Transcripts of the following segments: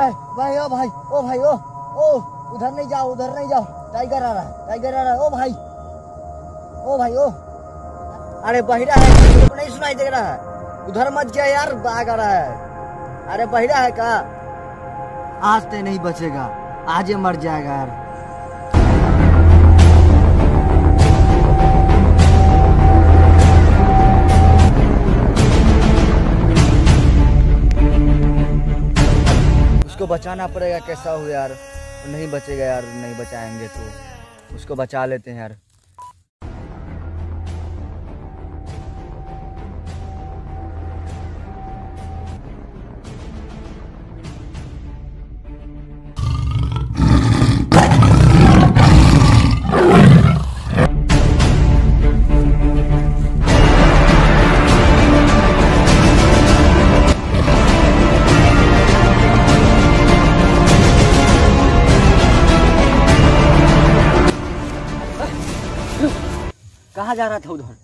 भाई भाई, ओ भाई ओ भाई, ओ ओ, उधर नहीं जाओ, उधर नहीं जाओ। टाइगर आ रहा है टाइगर आ रहा है, ओ भाई ओ भाई, ओ। अरे बहिरा है तो नहीं सुनाई दे रहा है। उधर मत गया यार, बाघ आ रहा है। अरे बहिरा है का? आज तो नहीं बचेगा, आज ये मर जाएगा यार। बचाना पड़ेगा, कैसा हो यार? नहीं बचेगा यार, नहीं बचाएँगे तो। उसको बचा लेते हैं यार। जा रहा था उधर?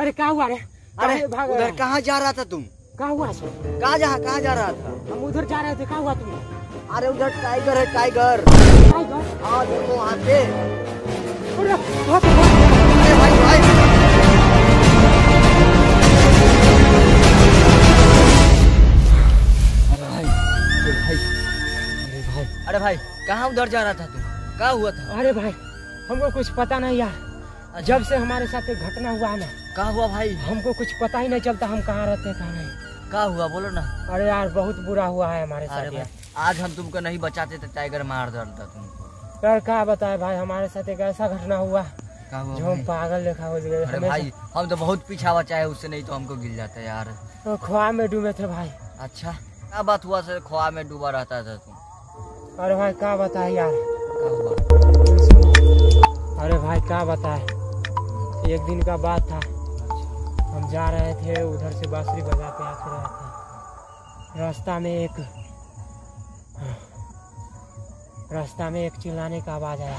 अरे क्या हुआ रे? अरे उधर कहाँ जा रहा था तुम? कहा हुआ कहाँ जा कहाँ जा रहा था? हम उधर जा रहे थे क्या हुआ तुम्हें अरे उधर टाइगर है टाइगर टाइगर हाँ देखो वहाँ पे। अरे भाई भाई। अरे भाई अरे भाई अरे भाई। अरे भाई कहाँ उधर जा रहा था तुम क्या हुआ था? अरे भाई हमको कुछ पता नहीं यार। जब से हमारे साथ एक घटना हुआ है ना क्या हुआ भाई? हमको कुछ पता ही नहीं चलता हम कहाँ रहते हैं कहाँ नहीं। क्या हुआ? बोलो ना। अरे यार बहुत बुरा हुआ है हमारे साथ आज हम तुमको नहीं बचाते तो टाइगर मार डालता तुमको। यार क्या बताए भाई हमारे साथ एक ऐसा घटना हुआ जो हम पागल लेखा हो गए। अरे भाई हम तो बहुत पीछा बचा है उससे नहीं तो हमको गिर जाता यार। तो ख्वाब में डूबे थे भाई। अच्छा क्या बात हुआ सर? ख्वाब में डूबा रहता था तुम। अरे भाई क्या बताए यार? अरे भाई क्या बताए? एक दिन का बात था। हम जा रहे थे, उधर से बांसुरी बजा के आते रहे थे। रास्ता में एक रास्ता में एक चिल्लाने का आवाज़ आया।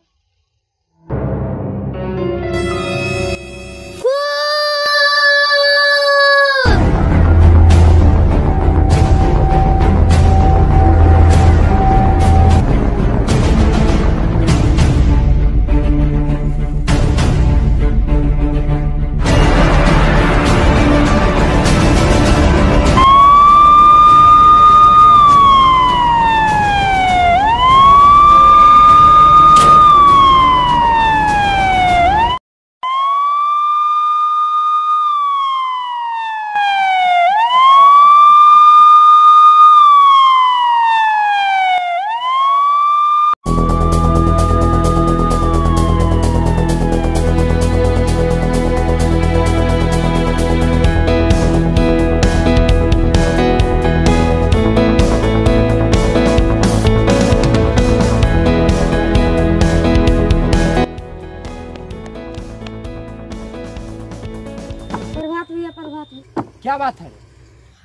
क्या बात है?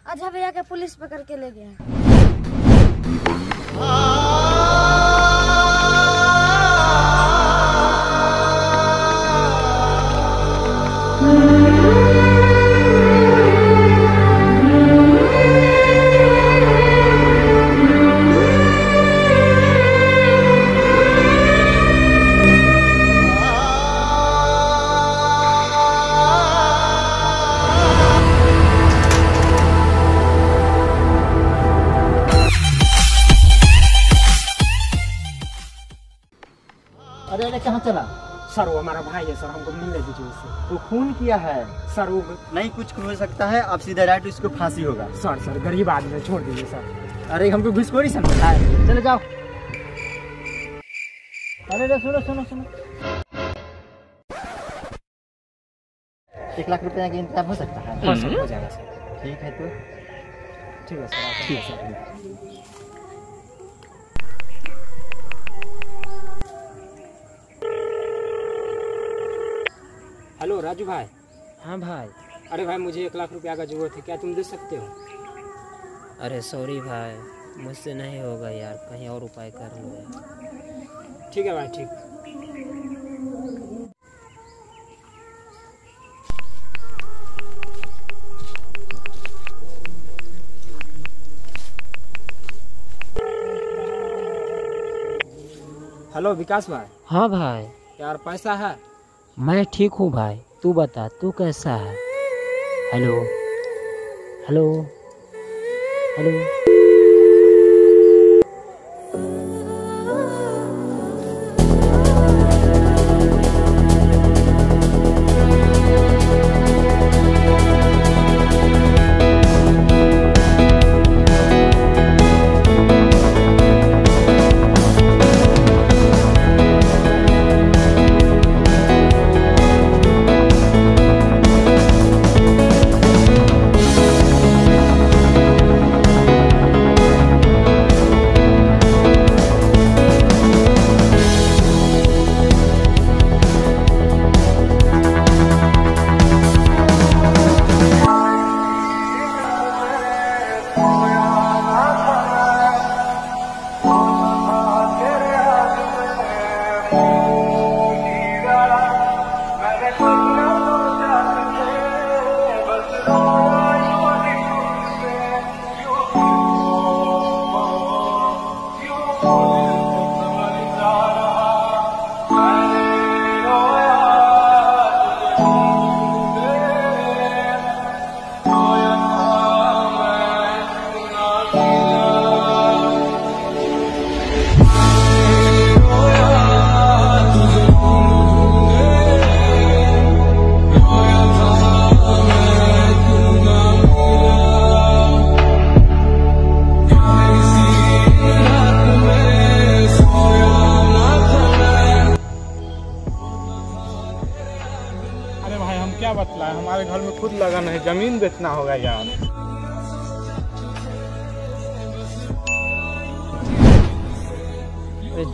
अच्छा भैया के पुलिस पकड़ के ले गया Thank अरे है सर हमको मिलने दीजिए उससे। तो खून किया है। सर वो नहीं कुछ हो सकता है अब सीधा राइट उसको फांसी होगा। सर सर गरीब आदमी है छोड़ दीजिए सर। अरे हमको घुसखोरी समझता है। चलो जाओ। अरे सुनो सुनो सुनो। एक लाख रुपया का इंतज़ाम हो सकता है। हाँ हो जाएगा सर। ठीक है तो? ठीक है सर ठीक है। सर हेलो राजू भाई। हाँ भाई। अरे भाई मुझे एक लाख रुपया का ज़रूरत है क्या तुम दे सकते हो? अरे सॉरी भाई मुझसे नहीं होगा यार कहीं और उपाय कर लो यार। ठीक है भाई ठीक। हेलो विकास भाई। हाँ भाई। यार पैसा है? मैं ठीक हूँ भाई। तू बता तू कैसा है? हेलो हेलो हेलो लगन है ज़मीन बेचना होगा यार।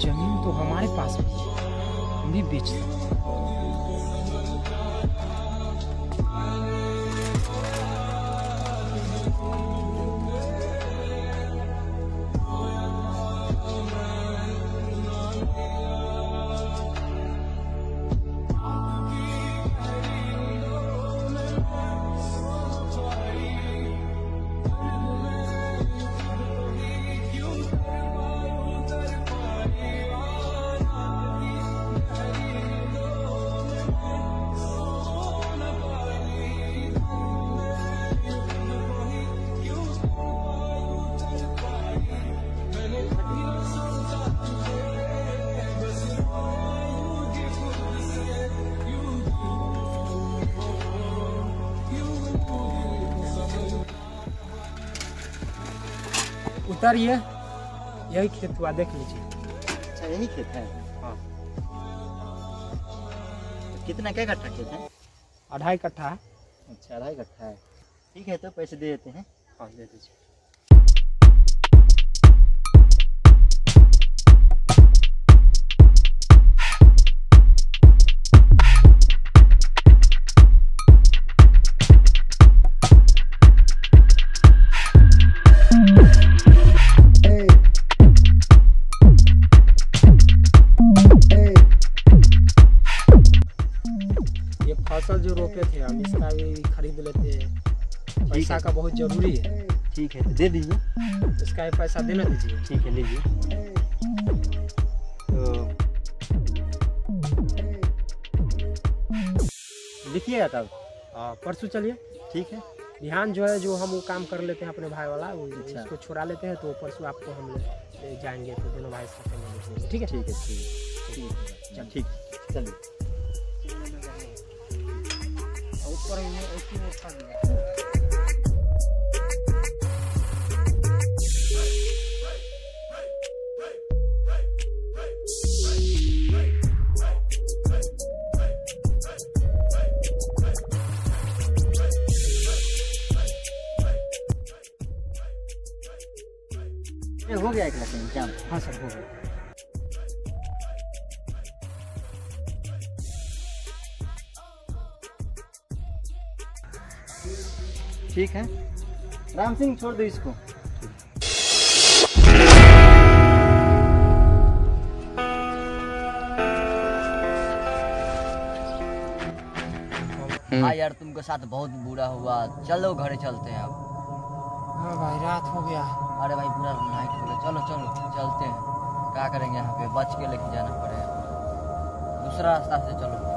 ज़मीन तो हमारे पास भी हम भी बेच सकते हैं ये यही खेत हुआ देख लीजिए। अच्छा यही खेत है? हाँ। कितना क्या कट्ठा खेत है? अढ़ाई कट्ठा है। अच्छा अढ़ाई कट्ठा है। ठीक है तो पैसे दे देते हैं। हाँ दे दीजिए। फ़सल थे हम इसका भी खरीद लेते हैं। पैसा का बहुत ज़रूरी है। ठीक है दे दीजिए। इसका भी पैसा देना दीजिए। ठीक है लीजिए। तो लिखिएगा तब। हाँ परसों चलिए। ठीक है। ध्यान जो है जो हम वो काम कर लेते हैं अपने भाई वाला वो अच्छा। उसको छुड़ा लेते हैं तो परसों आपको हम ले जाएँगे तो दोनों भाई साथ में ठीक है? ठीक है ठीक है। ठीक है। ठीक चलिए। ऊपर में ऐसी में उठा दिया। ये हो गया एक लक्षण एग्ज़ाम हाँ सर हो गया ठीक है। राम सिंह छोड़ दो इसको। हाँ यार तुमके साथ बहुत बुरा हुआ। चलो घर चलते हैं अब। हाँ भाई रात हो गया। अरे भाई पूरा नाइट हो गया। चलो चलो चलते हैं। क्या करेंगे यहाँ पे? बच के लेके जाना पड़ेगा। दूसरा रास्ता से चलो।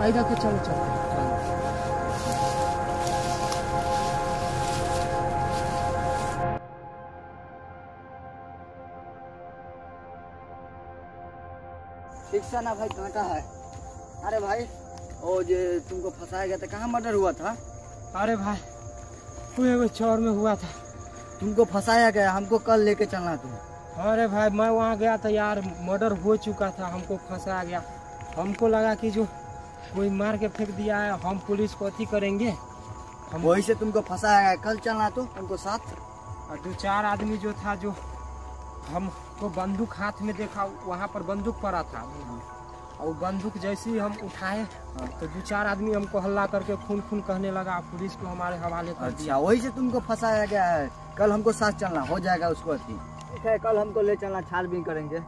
आइदा के चलो चलो। ठीक से ना भाई कांटा है। अरे भाई ओ जे तुमको फंसाया गया था कहाँ मर्डर हुआ था? अरे भाई वो एगो चौर में हुआ था। तुमको फंसाया गया हमको कल लेके चलना तुम अरे भाई मैं वहाँ गया था यार मर्डर हो चुका था हमको फंसाया गया। हमको लगा कि जो कोई मार के फेंक दिया है। हम पुलिस को अथी करेंगे। हम वही से तुमको फंसाया गया कल चलना तो उनको साथ। और दो चार आदमी जो था जो हमको बंदूक हाथ में देखा वहाँ पर बंदूक पड़ा था। और बंदूक जैसे ही हम उठाए तो दो चार आदमी हमको हल्ला करके खून खून कहने लगा। पुलिस को हमारे हवाले कर दिया अच्छा वही से तुमको फंसाया गया है। कल हमको साथ चलना हो जाएगा उसको अथी। ठीक है कल हमको ले चलना छानबीन करेंगे।